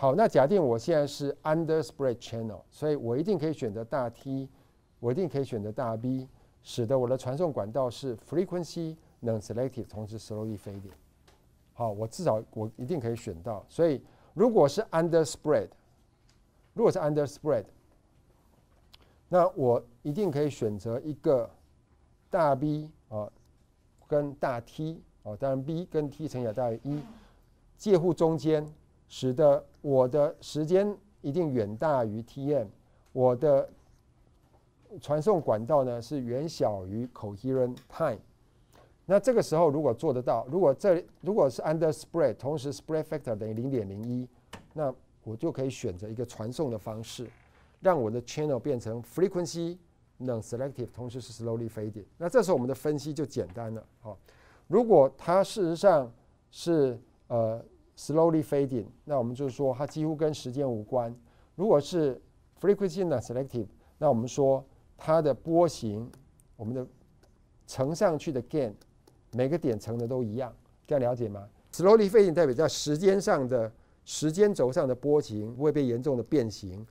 好，那假定我现在是 under spread channel，所以我一定可以选择大 T，我一定可以选择大 B，使得我的传送管道是 frequency non-selective，同时 slowly fading。好，我至少我一定可以选到。所以如果是 under spread，如果是 under spread，那我一定可以选择一个大 B 啊跟大 T 啊，当然 B 跟 T 乘以大于一，介乎中间。使得我的时间一定远大于 T_m，我的传送管道呢是远小于 coherent time。那这个时候如果做得到，如果这如果是 under spread，同时 spread factor 等于零点零一，那我就可以选择一个传送的方式，让我的 channel 变成 frequency non-selective，同时是 slowly fading。那这时候我们的分析就简单了。好，如果它事实上是呃。Slowly fading，那我们就是说它几乎跟时间无关。如果是 frequency selective，那我们说它的波形，我们的乘上去的 gain，每个点乘的都一样，这样了解吗？slowly fading 代表在时间上的时间轴上的波形不会被严重的变形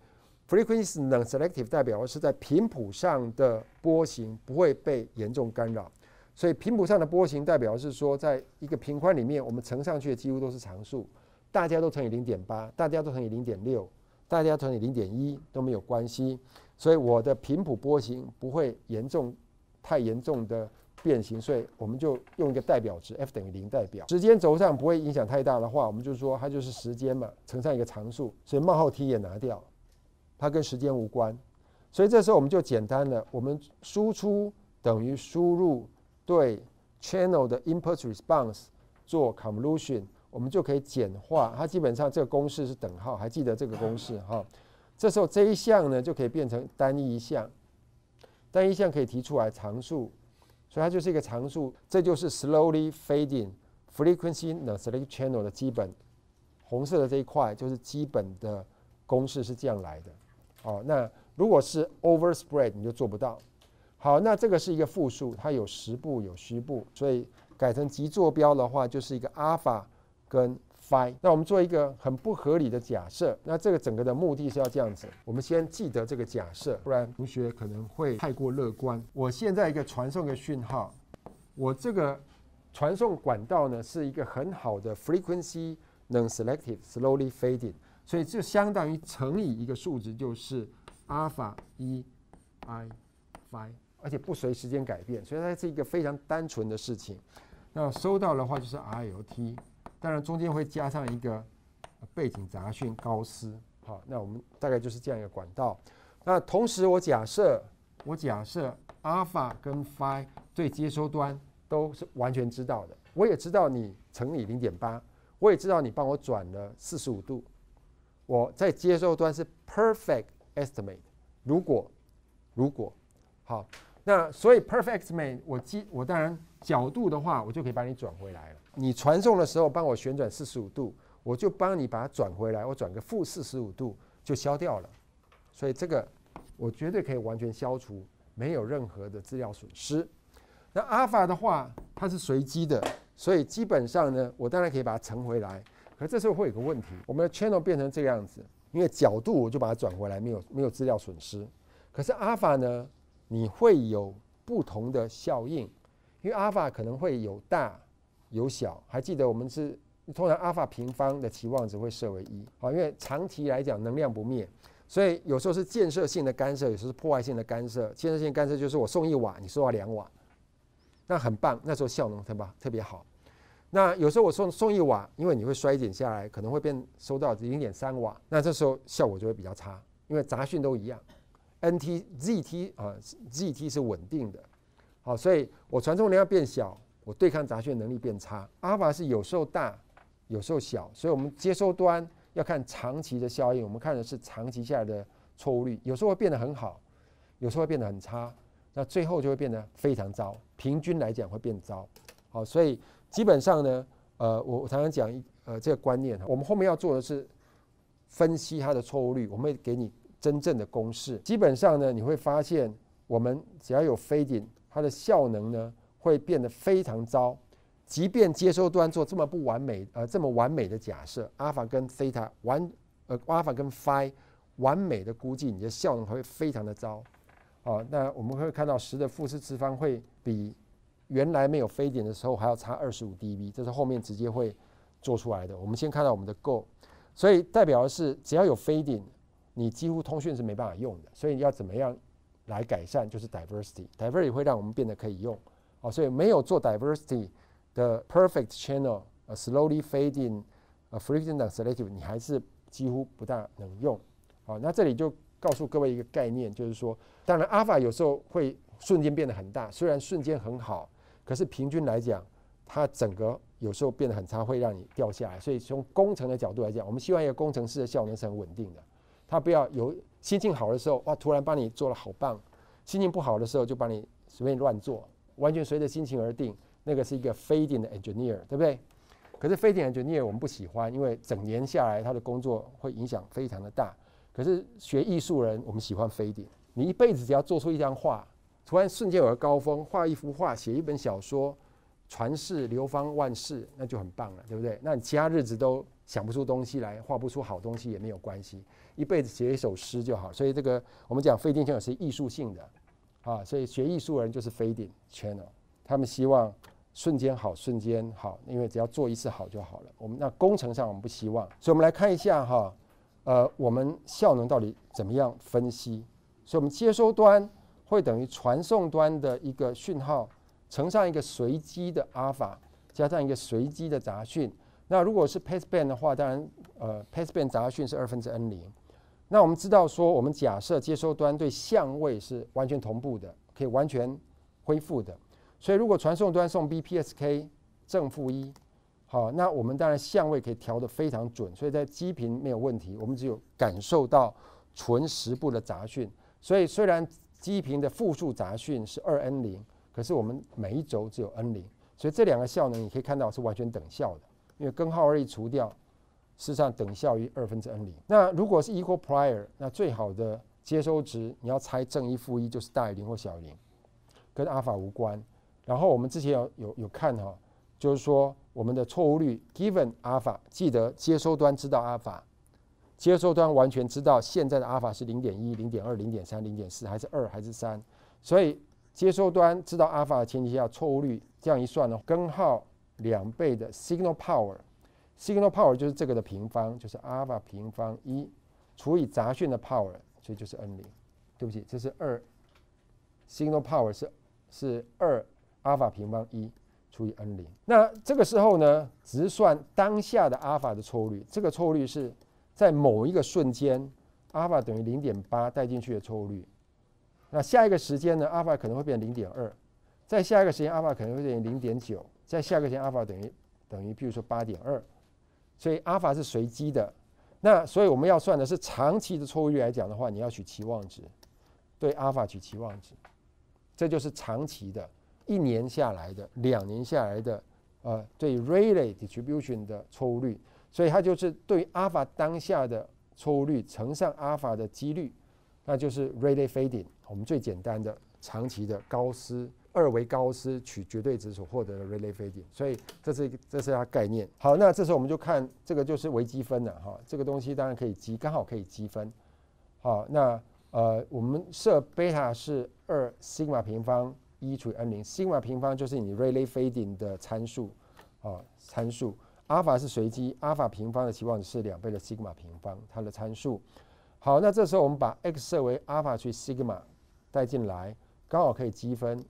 ，frequency non-selective 代表的是在频谱上的波形不会被严重干扰。所以频谱上的波形代表是说，在一个频宽里面，我们乘上去的几乎都是常数，大家都乘以零点八，大家都乘以零点六，大家乘以零点一都没有关系。所以我的频谱波形不会严重太严重的变形，所以我们就用一个代表值 f 等于零代表。时间轴上不会影响太大的话，我们就说它就是时间嘛，乘上一个常数，所以冒号 t 也拿掉，它跟时间无关。所以这时候我们就简单了，我们输出等于输入。对 channel 的 input response 做 convolution，我们就可以简化它。基本上这个公式是等号，还记得这个公式哈？这时候这一项呢就可以变成单一项，单一项可以提出来常数，所以它就是一个常数。这就是 slowly fading frequency 那 select channel 的基本。红色的这一块就是基本的公式是这样来的。哦，那如果是 overspread 你就做不到。好，那这个是一个复数，它有实部有虚部，所以改成极坐标的话，就是一个阿尔法跟 phi。那我们做一个很不合理的假设，那这个整个的目的是要这样子。我们先记得这个假设，不然同学可能会太过乐观。我现在一个传送的讯号，我这个传送管道呢是一个很好的 frequency non-selective slowly fading，所以就相当于乘以一个数值，就是阿尔法一 i phi。而且不随时间改变，所以它是一个非常单纯的事情。那收到的话就是 RLT，当然中间会加上一个背景杂讯高斯。好，那我们大概就是这样一个管道。那同时我假设，我假设 alpha 跟 phi 对接收端都是完全知道的。我也知道你乘以零点八，我也知道你帮我转了四十五度。我在接收端是 perfect estimate。如果，如果，好。那所以 perfect man，我基我当然角度的话，我就可以把你转回来了。你传送的时候帮我旋转四十五度，我就帮你把它转回来，我转个负四十五度就消掉了。所以这个我绝对可以完全消除，没有任何的资料损失。那 alpha 的话，它是随机的，所以基本上呢，我当然可以把它乘回来。可这时候会有个问题，我们的 channel 变成这个样子，因为角度我就把它转回来，没有没有资料损失。可是 alpha 呢？你会有不同的效应，因为阿尔法可能会有大有小。还记得我们是通常阿尔法平方的期望值会设为一，好，因为长期来讲能量不灭，所以有时候是建设性的干涉，有时候是破坏性的干涉。建设性干涉就是我送一瓦，你收到两瓦，那很棒，那时候效能特别特别好。那有时候我送送一瓦，因为你会衰减下来，可能会变收到零点三瓦，那这时候效果就会比较差，因为杂讯都一样。N T Z T 啊，Z T 是稳定的，好，所以我传送量变小，我对抗杂讯能力变差。阿尔法是有时候大，有时候小，所以我们接收端要看长期的效应。我们看的是长期下来的错误率，有时候会变得很好，有时候会变得很差，那最后就会变得非常糟。平均来讲会变糟。好，所以基本上呢，呃，我我常常讲呃这个观念，我们后面要做的是分析它的错误率，我们会给你。真正的公式，基本上呢，你会发现，我们只要有 fading，它的效能呢会变得非常糟。即便接收端做这么不完美，呃，这么完美的假设，阿尔法跟西塔完呃阿尔法跟 phi 完美的估计，你的效能会非常的糟。好，那我们会看到十的负四次方会比原来没有非点的时候还要差二十五 dB，这是后面直接会做出来的。我们先看到我们的 Go，所以代表的是只要有非点，你几乎通讯是没办法用的。所以要怎么样来改善？就是 diversity，diversity 会让我们变得可以用。哦，所以没有做 diversity 的 perfect channel，呃，slowly fading，呃，frequent selective，你还是几乎不大能用。好，那这里就告诉各位一个概念，就是说。当然，alpha 有时候会瞬间变得很大，虽然瞬间很好，可是平均来讲，它整个有时候变得很差，会让你掉下来。所以从工程的角度来讲，我们希望一个工程师的效能是很稳定的，他不要有心情好的时候，哇，突然帮你做了好棒；心情不好的时候就帮你随便乱做，完全随着心情而定。那个是一个 fading 的 engineer，对不对？可是 fading engineer 我们不喜欢，因为整年下来他的工作会影响非常的大。可是学艺术人，我们喜欢 fading。你一辈子只要做出一张画，突然瞬间有个高峰，画一幅画，写一本小说，传世流芳万世，那就很棒了，对不对？那你其他日子都想不出东西来，画不出好东西也没有关系，一辈子写一首诗就好。所以这个我们讲非定圈是艺术性的啊，所以学艺术的人就是 fading channel，他们希望瞬间好，瞬间好，因为只要做一次好就好了。我们那工程上我们不希望，所以我们来看一下哈，呃，我们效能到底怎么样分析？所以，我们接收端会等于传送端的一个讯号乘上一个随机的阿尔法，加上一个随机的杂讯。那如果是 passband 的话，当然，呃，passband 杂讯是二分之 n 零。那我们知道说，我们假设接收端对相位是完全同步的，可以完全恢复的。所以，如果传送端送 bpsk 正负一，好，那我们当然相位可以调得非常准，所以在基频没有问题。我们只有感受到纯十步的杂讯。所以虽然基频的复数杂讯是二 n 零，可是我们每一轴只有 n 零，所以这两个效能你可以看到是完全等效的，因为根号二一除掉，事实上等效于二分之 n 零。那如果是 equal prior，那最好的接收值你要猜正一负一就是大于零或小于零，跟阿尔法无关。然后我们之前有有有看哈，就是说我们的错误率 given 阿尔法，记得接收端知道阿尔法。接收端完全知道现在的阿尔法是零点一、零点二、零点三、零点四，还是二还是三，所以接收端知道阿尔法的前提下，错误率这样一算呢，根号两倍的 signal power，signal power 就是这个的平方，就是阿尔法平方一除以杂讯的 power，所以就是 n 零。对不起，这是二 signal power 是是二阿尔法平方一除以 n 零。那这个时候呢，只算当下的阿尔法的错误率，这个错误率是。在某一个瞬间，阿尔法等于零点八带进去的错误率。那下一个时间呢？阿尔法可能会变零点二。在下一个时间，阿尔法可能会变零点九。在下个时间，阿尔法等于等于，譬如说八点二。所以阿尔法是随机的。那所以我们要算的是长期的错误率来讲的话，你要取期望值，对阿尔法取期望值。这就是长期的，一年下来的，两年下来的，呃，对 Rayleigh distribution 的错误率。所以它就是对阿尔法当下的错误率乘上阿尔法的几率，那就是 Rayleigh fading。我们最简单的长期的高斯二维高斯取绝对值所获得的 Rayleigh fading。所以这是这是它概念。好，那这时候我们就看这个就是微积分了哈。这个东西当然可以积，刚好可以积分。好，那呃我们设贝塔是二西格玛平方一除以 n 零，西格玛平方就是你 Rayleigh fading 的参数啊参数。阿尔法是随机，阿尔法平方的期望值是两倍的西格玛平方，它的参数。好，那这时候我们把 x 设为阿尔法除以西格玛带进来，刚好可以积分。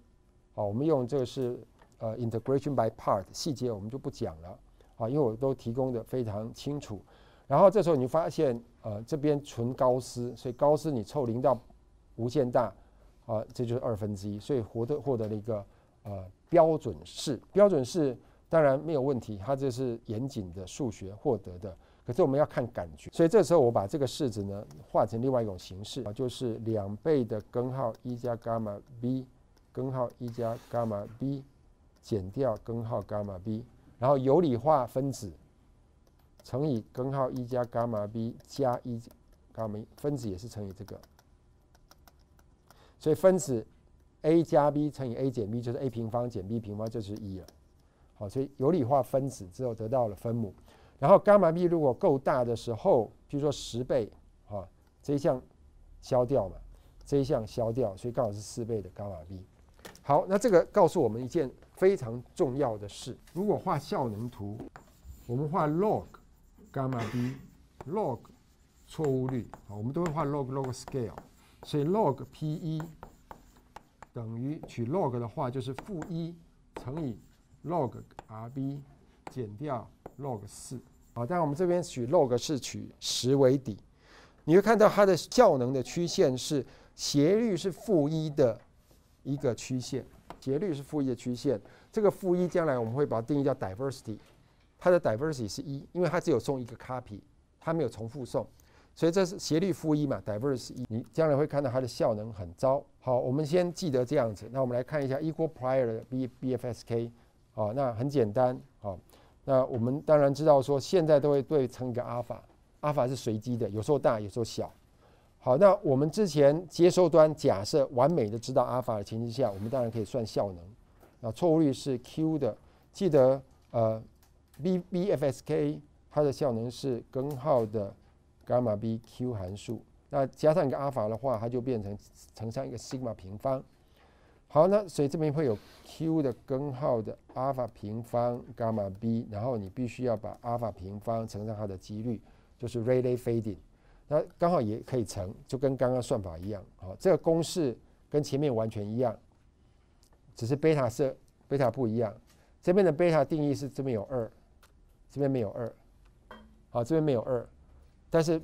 好，我们用这个是呃 integration by part，细节我们就不讲了啊，因为我都提供的非常清楚。然后这时候你发现呃这边纯高斯，所以高斯你凑零到无限大啊，这就是二分之一，所以获得获得了一个呃标准式，标准式。当然没有问题，它这是严谨的数学获得的。可是我们要看感觉，所以这时候我把这个式子呢画成另外一种形式啊，就是两倍的根号一加伽马 b，根号一加伽马 b 减掉根号伽马 b，然后有理化分子乘以根号一加伽马 b 加一伽马分子也是乘以这个，所以分子 a 加 b 乘以 a 减 b 就是 a 平方减 b 平方，就是一了。好，所以有理化分子之后得到了分母。然后伽马 b 如果够大的时候，比如说十倍，啊，这一项消掉嘛，这一项消掉，所以刚好是四倍的伽马 b。好，那这个告诉我们一件非常重要的事：如果画效能图，我们画 log 伽马 b，log 错误率，啊，我们都会画 log log scale，所以 log p 一等于取 log 的话就是负一乘以 log r b 减掉。log 四，好，但我们这边取 log 是取十为底，你会看到它的效能的曲线是斜率是负一的一个曲线，斜率是负一的曲线。这个负一将来我们会把它定义叫 diversity，它的 diversity 是一，因为它只有送一个 copy，它没有重复送，所以这是斜率负一嘛，diversity，你将来会看到它的效能很糟。好，我们先记得这样子，那我们来看一下 equal prior 的 b bfsk，好，那很简单，好。那我们当然知道说，现在都会对称一个阿尔法，阿尔法是随机的，有时候大，有时候小。好，那我们之前接收端假设完美的知道阿尔法的情形下，我们当然可以算效能。那错误率是 Q 的，记得呃，B B F S K 它的效能是根号的伽马 B Q 函数，那加上一个阿尔法的话，它就变成乘上一个西 a 平方。好，那所以这边会有 Q 的根号的阿尔法平方伽马 b，然后你必须要把阿尔法平方乘上它的几率，就是 Rayleigh fading，那刚好也可以乘，就跟刚刚算法一样。好，这个公式跟前面完全一样，只是贝塔是贝塔不一样。这边的贝塔定义是这边有二，这边没有二。好，这边没有二，但是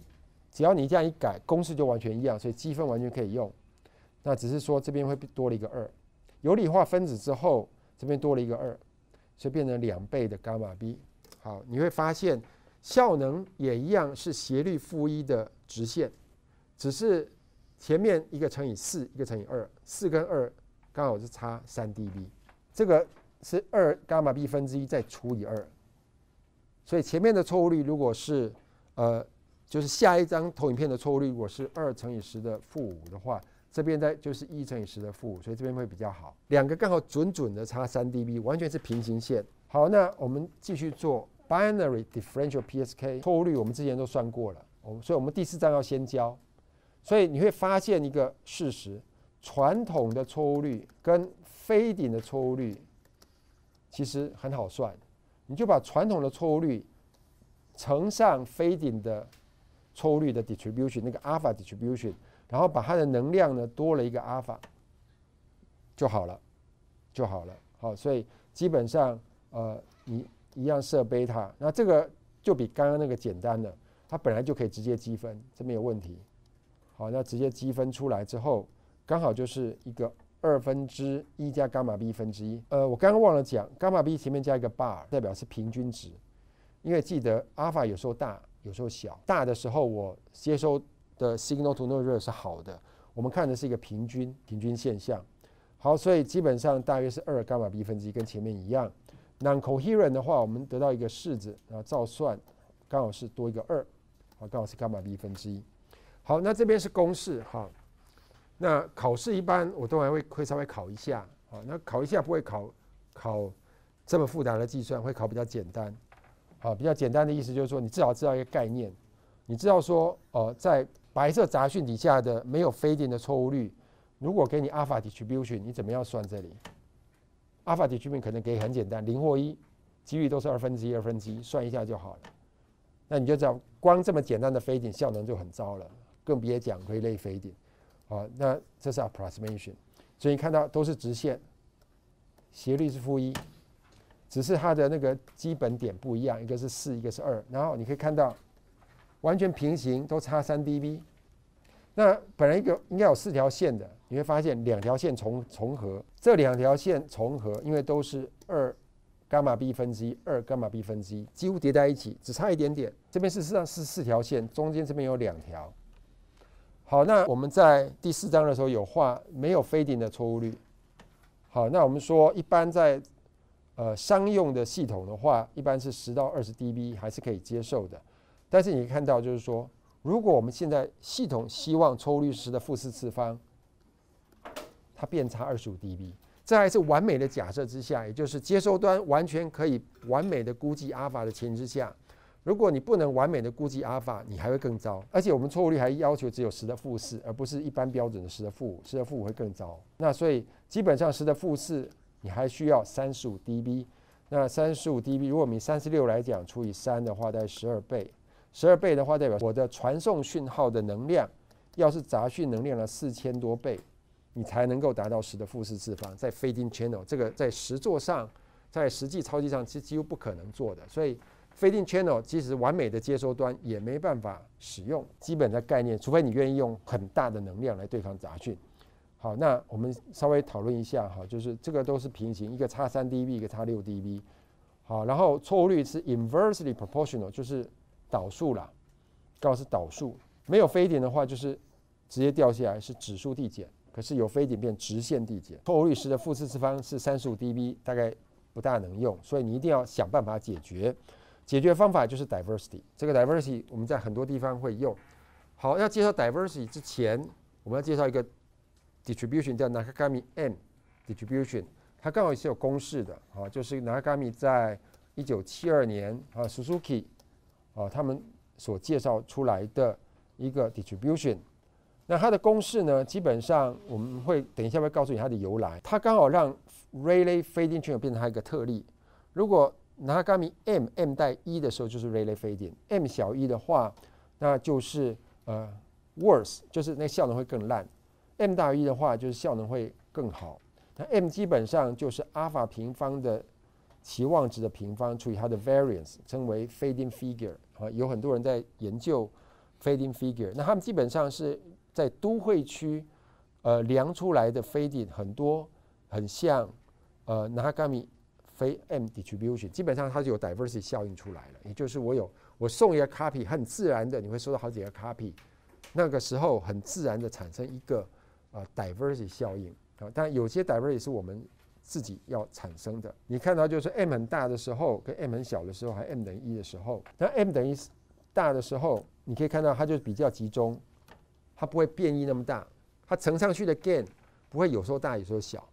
只要你这样一改，公式就完全一样，所以积分完全可以用。那只是说这边会多了一个二，有理化分子之后，这边多了一个二，所以变成两倍的伽马 b。好，你会发现效能也一样是斜率负一的直线，只是前面一个乘以四，一个乘以二，四跟二刚好是差三 dB。这个是二伽马 b 分之一再除以二，所以前面的错误率如果是呃，就是下一张投影片的错误率如果是二乘以十的负五的话。这边的就是一乘以十的负五，所以这边会比较好。两个刚好准准的差三 dB，完全是平行线。好，那我们继续做 binary differential PSK 错误率，我们之前都算过了。我们所以我们第四章要先教。所以你会发现一个事实：传统的错误率跟非顶的错误率其实很好算。你就把传统的错误率乘上非顶的错误率的 distribution，那个 alpha distribution。然后把它的能量呢多了一个阿尔法就好了，就好了。好，所以基本上呃你一样设贝塔，那这个就比刚刚那个简单了，它本来就可以直接积分，这没有问题。好，那直接积分出来之后，刚好就是一个二分之一加伽马 b 分之一。呃，我刚刚忘了讲，伽马 b 前面加一个 bar，代表是平均值，因为记得阿尔法有时候大，有时候小，大的时候我接收。的 signal to noise 是好的，我们看的是一个平均平均现象。好，所以基本上大约是二伽马 b 分之一，跟前面一样。那 coherent 的话，我们得到一个式子，然后照算，刚好是多一个二，好，刚好是伽马 b 分之一。好，那这边是公式哈。那考试一般我都还会会稍微考一下，好，那考一下不会考考这么复杂的计算，会考比较简单。好，比较简单的意思就是说，你至少知道一个概念，你知道说，呃，在白色杂讯底下的没有非定的错误率，如果给你 alpha distribution，你怎么样算这里？alpha distribution 可能给很简单，零或一，几率都是二分之一、二分之一，算一下就好了。那你就知道，光这么简单的非定效能就很糟了，更别讲归类非定。好，那这是 approximation，所以你看到都是直线，斜率是负一，只是它的那个基本点不一样，一个是四，一个是二。然后你可以看到。完全平行，都差三 dB。那本来一个应该有四条线的，你会发现两条线重重合。这两条线重合，因为都是二伽马 b 分之一，二伽马 b 分之一，几乎叠在一起，只差一点点。这边事实上是四条线，中间这边有两条。好，那我们在第四章的时候有画没有非顶的错误率。好，那我们说一般在呃商用的系统的话，一般是十到二十 dB 还是可以接受的。但是你看到，就是说，如果我们现在系统希望错误率十的负四次方，它变差二十五 dB，这还是完美的假设之下，也就是接收端完全可以完美的估计阿尔法的前提之下，如果你不能完美的估计阿尔法，你还会更糟。而且我们错误率还要求只有十的负四，而不是一般标准的十的负五，十的负五会更糟。那所以基本上十的负四，你还需要三十五 dB。那三十五 dB，如果我们三十六来讲，除以三的话，大概十二倍。十二倍的话，代表我的传送讯号的能量，要是杂讯能量的四千多倍，你才能够达到十的负四次方。在 fading channel 这个在实作上，在实际操作上，其实几乎不可能做的。所以。Fading channel 即使完美的接收端也没办法使用，基本的概念，除非你愿意用很大的能量来对抗杂讯。好，那我们稍微讨论一下哈，就是这个都是平行，一个差三 dB，一个差六 dB。好，然后错误率是 inversely proportional，就是导数啦，刚好是导数。没有非点的话，就是直接掉下来是指数递减，可是有非点变直线递减。错误率十的负四次方是三十五 dB，大概不大能用，所以你一定要想办法解决。解决方法就是 diversity。这个 diversity 我们在很多地方会用。好，要介绍 diversity 之前，我们要介绍一个 distribution 叫 Nakagami M distribution。它刚好也是有公式的啊，就是 Nakagami 在一九七二年啊，Suzuki 啊他们所介绍出来的一个 distribution。那它的公式呢，基本上我们会等一下会告诉你它的由来。它刚好让 Rayleigh fading channel 变成它一个特例。如果拿伽米 m m 带一的时候就是 Rayleigh fading，m 小一的话，那就是呃 worse，就是那效能会更烂；m 大于一的话，就是效能会更好。那 m 基本上就是阿尔法平方的期望值的平方除以它的 variance，称为 fading figure。啊，有很多人在研究 fading figure。那他们基本上是在都会区呃量出来的 fading 很多很像呃拿伽米。非 M distribution 基本上它就有 diversity 效应出来了，也就是我有我送一个 copy，很自然的你会收到好几个 copy，那个时候很自然的产生一个呃 diversity 效应啊，但有些 diversity 是我们自己要产生的。你看到就是 M 很大的时候跟 M 很小的时候，还 M 等于一的时候，那 M 等于大的时候，你可以看到它就比较集中，它不会变异那么大，它乘上去的 gain 不会有时候大有时候小。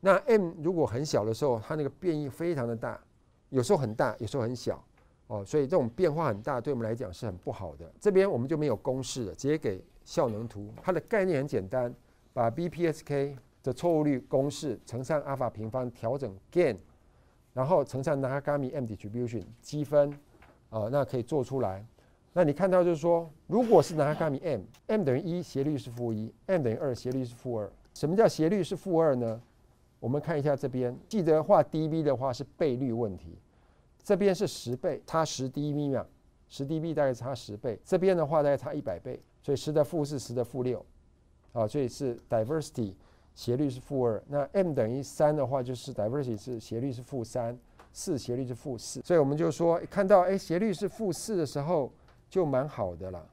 那 m 如果很小的时候，它那个变异非常的大，有时候很大，有时候很小，哦，所以这种变化很大，对我们来讲是很不好的。这边我们就没有公式了，直接给效能图。它的概念很简单，把 BPSK 的错误率公式乘上阿尔法平方，调整 gain，然后乘上 naami M distribution 积分，啊，那可以做出来。那你看到就是说，如果是 naami mm 等于一，斜率是负一；M 等于二，斜率是负二。什么叫斜率是负二呢？我们看一下这边，记得画 dB 的话是倍率问题，这边是十倍，差十 dB 嘛，十 dB 大概差十倍，这边的话大概差一百倍，所以十的负四，十的负六，啊，所以是 diversity 斜率是负二，那 m 等于三的话就是 diversity 是斜率是负三，四斜率是负四，所以我们就说看到哎斜率是负四的时候就蛮好的了，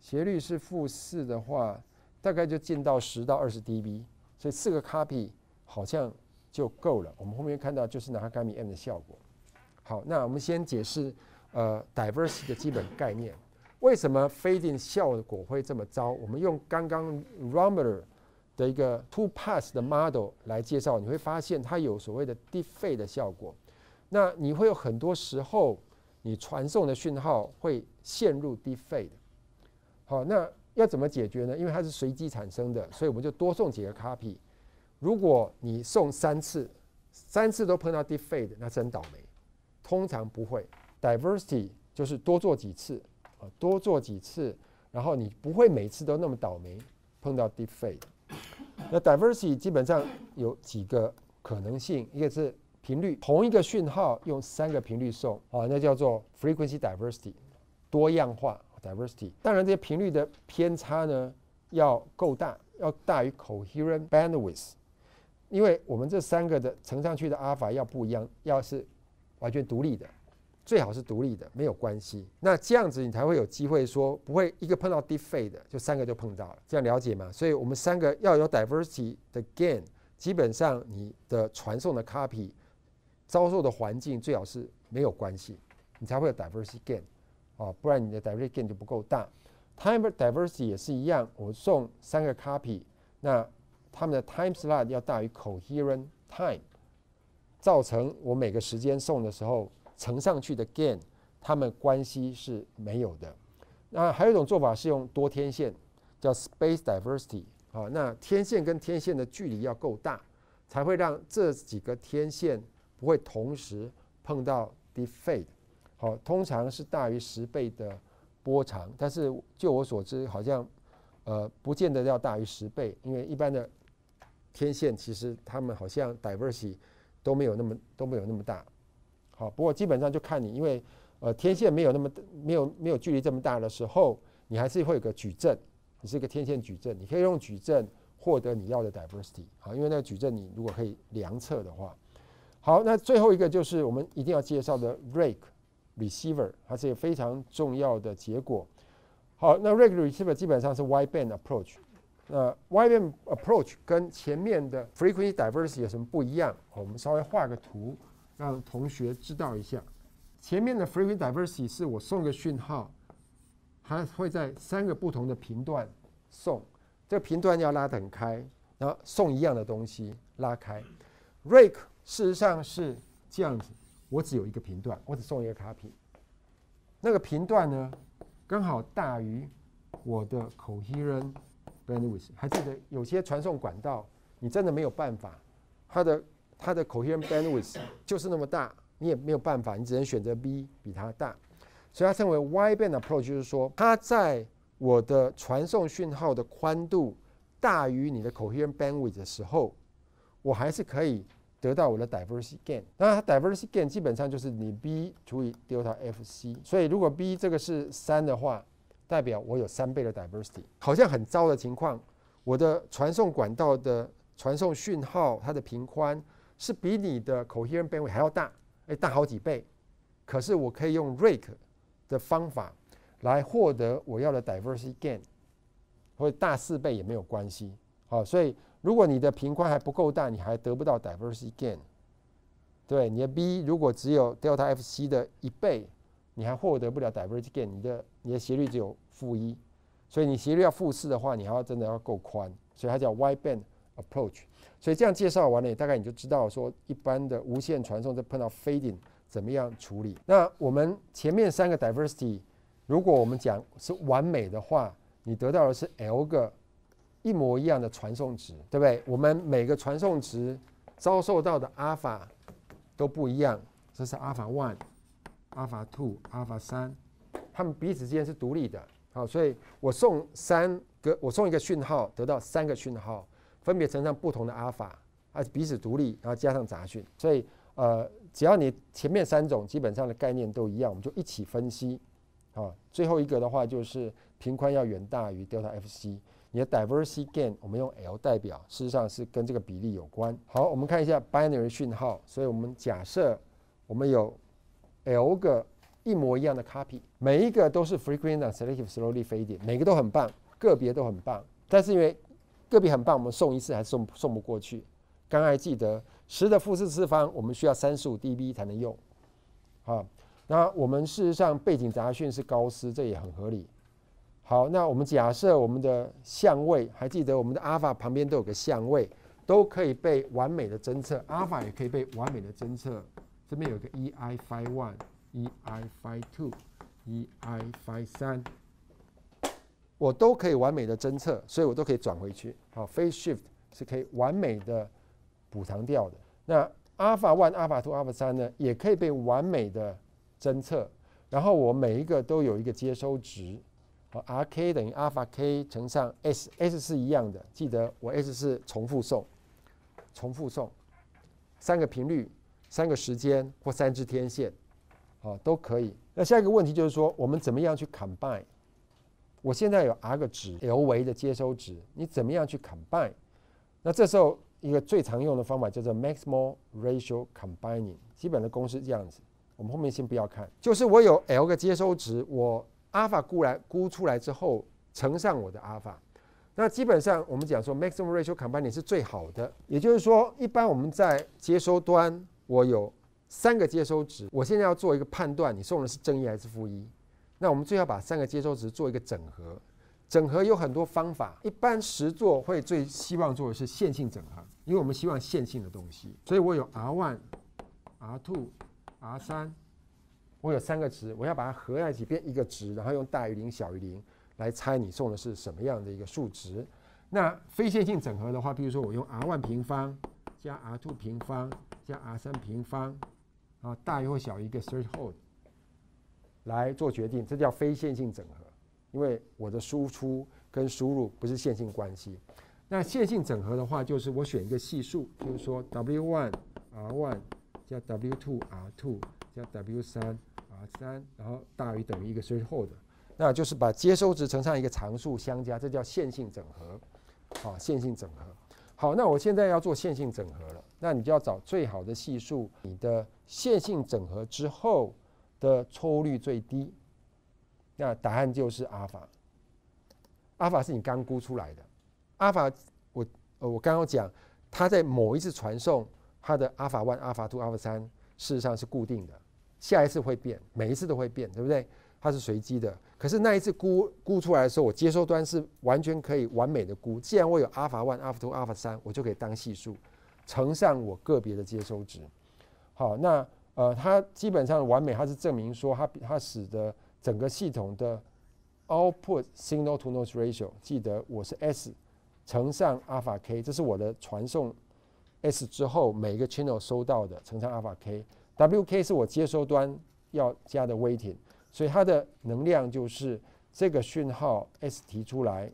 斜率是负四的话，大概就进到十到二十 dB，所以四个 copy。好像就够了。我们后面看到就是拿伽米 m 的效果。好，那我们先解释呃 diversity 的基本概念。为什么 fading 效果会这么糟？我们用刚刚 r o m e r 的一个 two pass 的 model 来介绍，你会发现它有所谓的 deep fade 的效果。那你会有很多时候你传送的讯号会陷入 deep fade。好，那要怎么解决呢？因为它是随机产生的，所以我们就多送几个 copy。如果你送三次，三次都碰到 deep fade，那真倒霉。通常不会，diversity 就是多做几次，啊，多做几次，然后你不会每次都那么倒霉碰到 deep fade。那 diversity 基本上有几个可能性，一个是频率，同一个讯号用三个频率送，啊，那叫做 frequency diversity，多样化 diversity。当然这些频率的偏差呢要够大，要大于 coherent bandwidth。因为我们这三个的乘上去的阿尔法要不一样，要是完全独立的，最好是独立的，没有关系。那这样子你才会有机会说不会一个碰到 deep fade 就三个就碰到了，这样了解吗？所以我们三个要有 diversity 的 gain，基本上你的传送的 copy 遭受的环境最好是没有关系，你才会有 diversity gain 啊，不然你的 diversity gain 就不够大。time diversity 也是一样，我送三个 copy，那他们的 time slot 要大于 coherent time，造成我每个时间送的时候乘上去的 gain 它们关系是没有的。那还有一种做法是用多天线，叫 space diversity 啊。那天线跟天线的距离要够大，才会让这几个天线不会同时碰到 defade。好，通常是大于十倍的波长，但是就我所知，好像呃不见得要大于十倍，因为一般的天线其实它们好像 diversity 都没有那么都没有那么大。好，不过基本上就看你，因为呃天线没有那么没有没有距离这么大的时候，你还是会有个矩阵，你是一个天线矩阵，你可以用矩阵获得你要的 diversity。好，因为那个矩阵你如果可以量测的话，好，那最后一个就是我们一定要介绍的 rake receiver，它是一个非常重要的结果。好，那 rake receiver 基本上是 wideband approach。那 wideband approach 跟前面的 frequency diversity 有什么不一样？我们稍微画个图。让同学知道一下，前面的 frequency diversity 是我送个讯号，它会在三个不同的频段送，这个频段要拉得很开，然后送一样的东西拉开。rake 事实上是这样子，我只有一个频段，我只送一个卡频，那个频段呢刚好大于我的 coherent bandwidth。还记得有些传送管道，你真的没有办法，它的它的 coherent bandwidth 就是那么大，你也没有办法，你只能选择 B 比它大，所以它称为 wideband approach，就是说它在我的传送讯号的宽度大于你的 coherent bandwidth 的时候，我还是可以得到我的 diversity gain。那它 diversity gain 基本上就是你 B 除以 delta F C，所以如果 B 这个是三的话，代表我有三倍的 diversity。好像很糟的情况，我的传送管道的传送讯号它的频宽。是比你的 coherent bandwidth 还要大，哎，大好几倍。可是我可以用 rake 的方法来获得我要的 diversity gain，或者大四倍也没有关系。好，所以如果你的频宽还不够大，你还得不到 diversity gain。对，你的 B 如果只有 delta F C 的一倍，你还获得不了 diversity gain，你的你的斜率只有负一。所以你斜率要负四的话，你还要真的要够宽，所以它叫 wideband approach。所以这样介绍完了，大概你就知道说一般的无线传送在碰到 fading 怎么样处理。那我们前面三个 diversity，如果我们讲是完美的话，你得到的是 L 个一模一样的传送值，对不对？我们每个传送值遭受到的 alpha 都不一样，这是 alpha one、alpha two、alpha 三，它们彼此之间是独立的。好，所以我送三个，我送一个讯号，得到三个讯号。分别乘上不同的阿尔法，而且，彼此独立，然后加上杂讯，所以呃，只要你前面三种基本上的概念都一样，我们就一起分析。啊，最后一个的话就是频宽要远大于 delta F C，你的 diversity gain 我们用 L 代表，事实上是跟这个比例有关。好，我们看一下 binary 讯号，所以我们假设我们有 L 个一模一样的 copy，每一个都是 frequent selective slowly fading，每个都很棒，个别都很棒，但是因为个别很棒，我们送一次还送送不过去。刚才记得十的负四次方，我们需要三十五 dB 才能用。好，那我们事实上背景杂讯是高斯，这也很合理。好，那我们假设我们的相位，还记得我们的阿尔法旁边都有个相位，都可以被完美的侦测，阿尔法也可以被完美的侦测。这边有个 EI five one，EI five two，EI five 三。我都可以完美的侦测，所以我都可以转回去。好，phase shift 是可以完美的补偿掉的。那 alpha one、alpha two、alpha 三呢，也可以被完美的侦测。然后我每一个都有一个接收值，好，Rk 等于 alpha k 乘上 s，s 是一样的。记得我 s 是重复送，重复送三个频率、三个时间或三支天线，好，都可以。那下一个问题就是说，我们怎么样去 combine？我现在有 R 个值，L 维的接收值，你怎么样去 combine？那这时候一个最常用的方法叫做 maximal ratio combining，基本的公式这样子。我们后面先不要看，就是我有 L 个接收值，我阿尔法估来估出来之后乘上我的阿尔法，那基本上我们讲说 maximal ratio combining 是最好的。也就是说，一般我们在接收端，我有三个接收值，我现在要做一个判断，你送的是正一还是负一？那我们最好把三个接收值做一个整合，整合有很多方法，一般实做会最希望做的是线性整合，因为我们希望线性的东西，所以我有 R one、R two、R 三、我有三个值，我要把它合在一起变一个值，然后用大于零小于零来猜你送的是什么样的一个数值。那非线性整合的话，比如说我用 r one 平方加 r two 平方加 r 三平方，啊大于或小于一个 threshold 来做决定，这叫非线性整合，因为我的输出跟输入不是线性关系。那线性整合的话，就是我选一个系数，就是说 w one r one 加 w two r two 加 w 三。R 三，然后大于等于一个 threshold，那就是把接收值乘上一个常数相加，这叫线性整合。好，线性整合。好，那我现在要做线性整合了，那你就要找最好的系数，你的线性整合之后的错误率最低。那答案就是阿尔法。阿尔法是你刚估出来的。阿尔法，我呃我刚刚讲，它在某一次传送，它的阿尔法 one、阿尔法 two、阿尔法三，事实上是固定的。下一次会变，每一次都会变，对不对？它是随机的。可是那一次估估出来的时候，我接收端是完全可以完美的估。既然我有阿尔法 one、阿尔法 two、阿尔法三，我就可以当系数乘上我个别的接收值。好，那呃，它基本上完美，它是证明说它它使得整个系统的 output signal to noise ratio，记得我是 S 乘上阿尔法 k，这是我的传送 S 之后每一个 channel 收到的乘上阿尔法 k。Wk 是我接收端要加的 weighting，所以它的能量就是这个讯号 S 提出来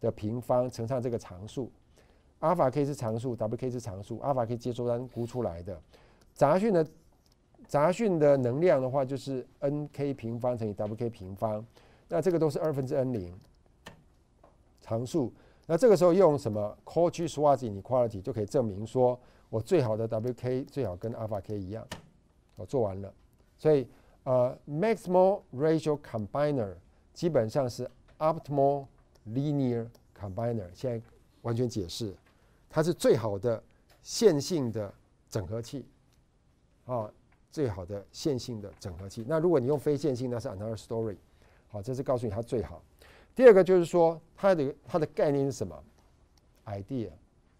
的平方乘上这个常数。阿尔法 k 是常数，Wk 是常数，阿尔法 k 接收端估出来的杂讯的杂讯的能量的话，就是 Nk 平方乘以 Wk 平方。那这个都是二分之 n 零常数。那这个时候用什么 Cauchy-Schwarz inequality 就可以证明说。我最好的 WK 最好跟 Alpha K 一样，我做完了，所以呃，Maximal Ratio Combiner 基本上是 Optimal Linear Combiner，现在完全解释，它是最好的线性的整合器，啊，最好的线性的整合器。那如果你用非线性，那是 another story。好，这是告诉你它最好。第二个就是说它的它的概念是什么？Idea，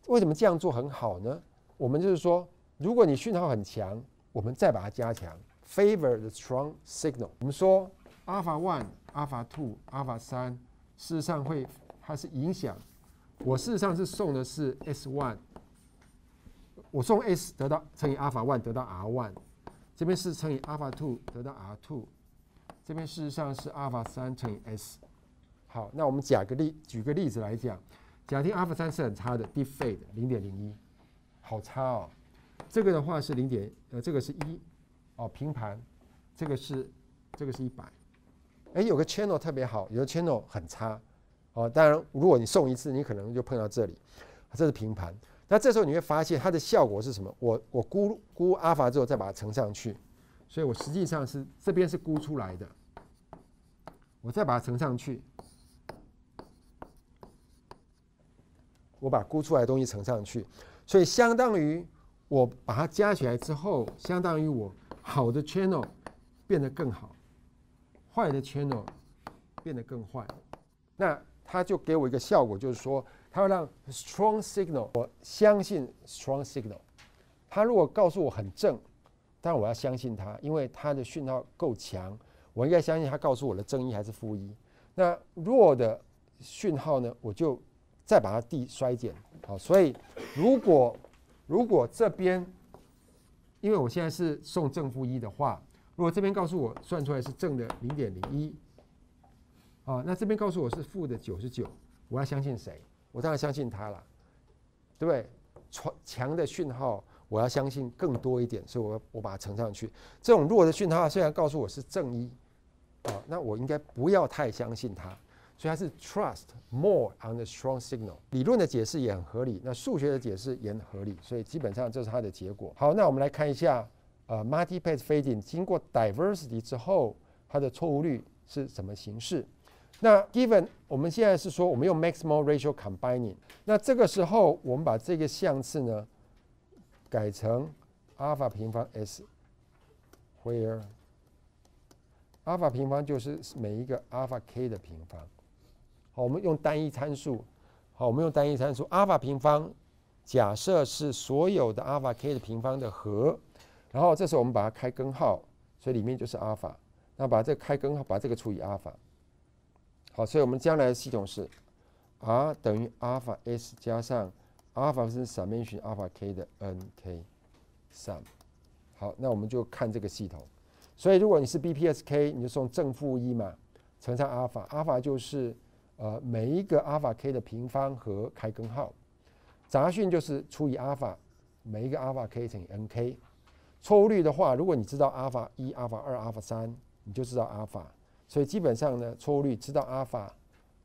为什么这样做很好呢？我们就是说，如果你讯号很强，我们再把它加强，favor the strong signal。我们说，alpha one、alpha two、alpha 三，事实上会它是影响。我事实上是送的是 s one，我送 s 得到乘以 alpha one 得到 r one，这边是乘以 alpha two 得到 r two，这边事实上是 alpha 三乘以 s。好，那我们假个例，举个例子来讲，假定 alpha 三是很差的，deep fade 零点零一。好差哦，这个的话是零点，呃，这个是一，哦，平盘，这个是，这个是一百，哎，有个 channel 特别好，有个 channel 很差，哦，当然，如果你送一次，你可能就碰到这里，这是平盘，那这时候你会发现它的效果是什么？我我估估阿法之后再把它乘上去，所以我实际上是这边是估出来的，我再把它乘上去，我把估出来的东西乘上去。所以相当于我把它加起来之后，相当于我好的 channel 变得更好，坏的 channel 变得更坏。那它就给我一个效果，就是说它会让 strong signal，我相信 strong signal。它如果告诉我很正，但我要相信它，因为它的讯号够强，我应该相信它告诉我的正一还是负一。那弱的讯号呢，我就再把它递衰减。好，所以如果如果这边，因为我现在是送正负一的话，如果这边告诉我算出来是正的零点零一，啊，那这边告诉我是负的九十九，我要相信谁？我当然相信他了，对不对？传强的讯号，我要相信更多一点，所以我我把它乘上去。这种弱的讯号虽然告诉我是正一，啊，那我应该不要太相信它。所以它是 trust more on the strong signal。理论的解释也很合理，那数学的解释也很合理，所以基本上这是它的结果。好，那我们来看一下，呃，multi-path fading 经过 diversity 之后，它的错误率是什么形式？那 given 我们现在是说我们用 maximal ratio combining，那这个时候我们把这个项次呢改成阿尔法平方 s，where 阿尔法平方就是每一个阿尔法 k 的平方。好，我们用单一参数。好，我们用单一参数，阿尔法平方假设是所有的阿尔法 k 的平方的和，然后这时候我们把它开根号，所以里面就是阿尔法。那把这个开根号，把这个除以阿尔法。好，所以我们将来的系统是 r 等于阿尔法 s 加上阿尔法是 summation 阿尔法 k 的 n k sum。好，那我们就看这个系统。所以如果你是 BPSK，你就送正负一嘛，乘上阿尔法，阿尔法就是呃每一个阿尔法 k 的平方和开根号。杂讯就是除以阿尔法，每一个阿尔法 k 乘以 n k。错误率的话，如果你知道阿尔法一、阿尔法二、阿尔法三，你就知道阿尔法。所以基本上呢，错误率知道阿尔法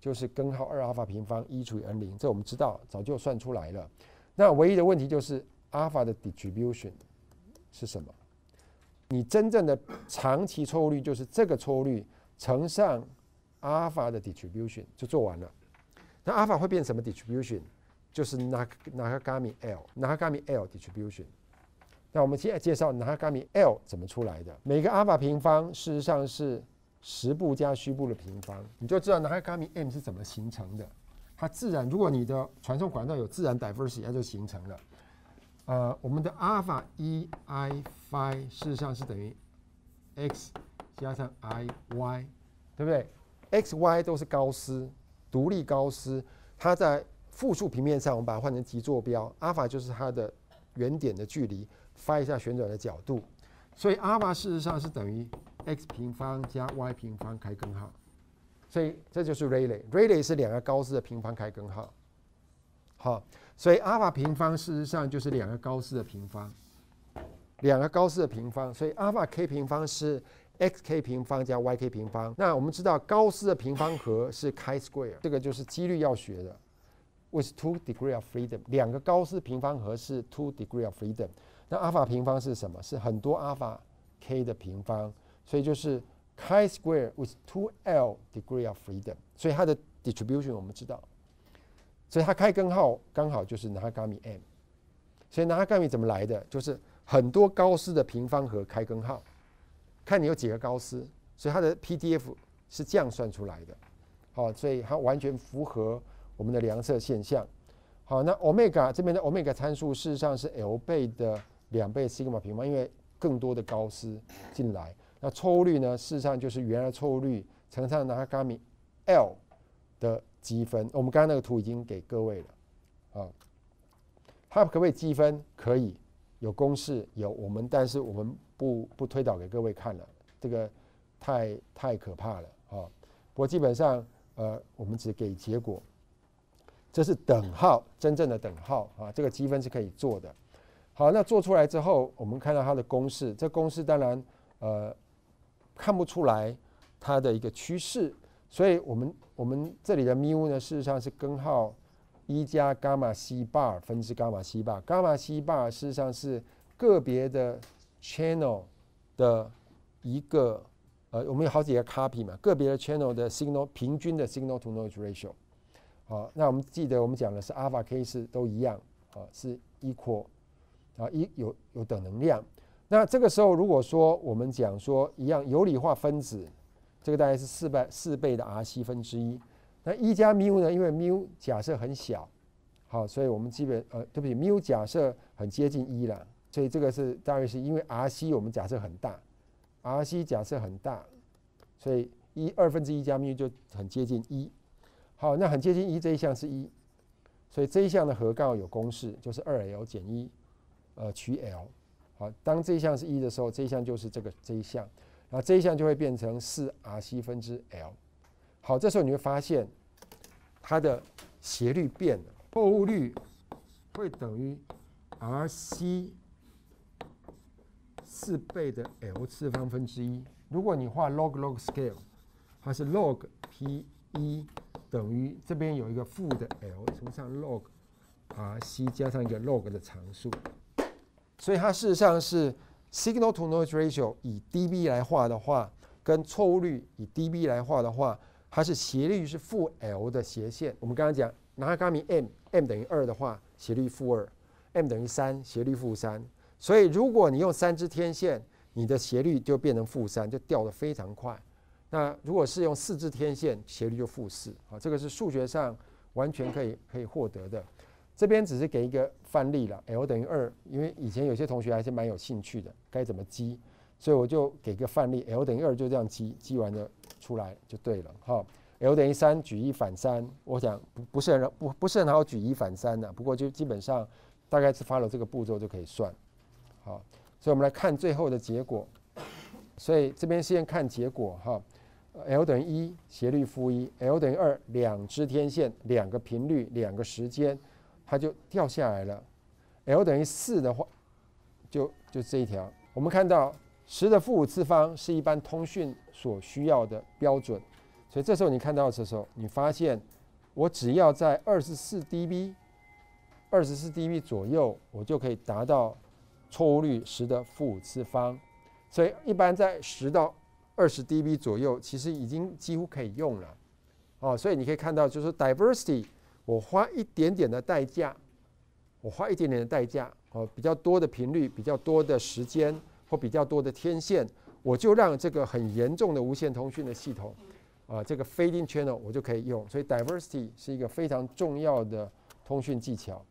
就是根号二阿尔法平方一除以 n 零，这我们知道早就算出来了。那唯一的问题就是阿尔法的 distribution 是什么？你真正的长期错误率就是这个错误率乘上阿尔法的 distribution 就做完了。那阿尔法会变什么 distribution？就是 Nakagami L，Nakagami L distribution。那我们现在介绍 Nakagami L 怎么出来的？每个阿尔法平方事实上是实部加虚部的平方，你就知道 Nakagami M 是怎么形成的。它自然，如果你的传送管道有自然 diversity，它就形成了。呃，我们的阿尔法 E I phi 事实上是等于 x 加上 I Y，对不对？x Y 都是高斯，独立高斯，它在复数平面上，我们把它换成极坐标，阿尔法就是它的原点的距离，phi 一下旋转的角度，所以阿尔法事实上是等于 x 平方加 y 平方开根号，所以这就是 Rayleigh，Rayleigh 是两个高斯的平方开根号，好。所以阿尔法平方事实上就是两个高斯的平方，两个高斯的平方。所以阿尔法 k 平方是 x k 平方加 y k 平方。那我们知道高斯的平方和是开 square，这个就是几率要学的。with two degree of freedom，两个高斯平方和是 two degree of freedom。那阿尔法平方是什么？是很多阿尔法 k 的平方，所以就是 chi square with two l degree of freedom。所以它的 distribution 我们知道。所以它开根号刚好就是拿伽米 m，所以拿伽米怎么来的？就是很多高斯的平方和开根号，看你有几个高斯，所以它的 PDF 是这样算出来的。好，所以它完全符合我们的量测现象。好，那 omega 这边的 omega 参数事实上是 L 倍的两倍 sigma 平方，因为更多的高斯进来。那错误率呢？事实上就是原来错误率乘上拿伽米 L 的。积分，我们刚刚那个图已经给各位了，啊，它可不可以积分？可以，有公式有我们，但是我们不不推导给各位看了，这个太太可怕了啊！不过基本上，呃，我们只给结果，这是等号，真正的等号啊，这个积分是可以做的。好，那做出来之后，我们看到它的公式，这公式当然呃看不出来它的一个趋势。所以，我们我们这里的缪呢，事实上是根号一加伽马 c bar 分之伽马 c bar。伽马 c bar 事实上是个别的 channel 的一个呃，我们有好几个 copy 嘛，个别的 channel 的 signal 平均的 signal to noise ratio。好，那我们记得我们讲的是 alpha k 是都一样啊，是 equal 啊，一有有等能量。那这个时候，如果说我们讲说一样有理化分子。这个大概是四倍四倍的 r c 分之一，那一加缪呢？因为缪假设很小，好，所以我们基本呃，对不起，缪假设很接近一了，所以这个是大约是因为 r c 我们假设很大，r c 假设很大，所以一二分之一加缪就很接近一。好，那很接近一这一项是一，所以这一项的和刚好有公式，就是二 l 减一，呃取 l。好，当这一项是一的时候，这一项就是这个这一项。然后这一项就会变成四 r c 分之 l。好，这时候你会发现它的斜率变了，错误率会等于 r c 四倍的 l 次方分之一。如果你画 log log scale，它是 log p 一等于这边有一个负的 l 乘上 log r c 加上一个 log 的常数，所以它事实上是。Signal to noise ratio 以 dB 来画的话，跟错误率以 dB 来画的话，它是斜率是负 L 的斜线。我们刚刚讲拿伽米 m，m 等于二的话，斜率负二；m 等于三，斜率负三。所以如果你用三支天线，你的斜率就变成负三，就掉得非常快。那如果是用四支天线，斜率就负四。啊，这个是数学上完全可以可以获得的。这边只是给一个范例了，L 等于二，因为以前有些同学还是蛮有兴趣的，该怎么积？所以我就给个范例，L 等于二就这样积，积完就出来就对了哈。L 等于三，举一反三，我想不不是很不不是很好举一反三的，不过就基本上大概是发了这个步骤就可以算。好，所以我们来看最后的结果。所以这边先看结果哈，L 等于一，斜率负一；L 等于二，两支天线，两个频率，两个时间，它就掉下来了。L 等于四的话，就就这一条。我们看到十的负五次方是一般通讯所需要的标准，所以这时候你看到的时候，你发现我只要在二十四 dB、二十四 dB 左右，我就可以达到错误率十的负五次方。所以一般在十到二十 dB 左右，其实已经几乎可以用了，哦，所以你可以看到，就是 diversity，我花一点点的代价，我花一点点的代价，哦，比较多的频率，比较多的时间，或比较多的天线，我就让这个很严重的无线通讯的系统，啊，这个 fading channel 我就可以用。所以 diversity 是一个非常重要的通讯技巧。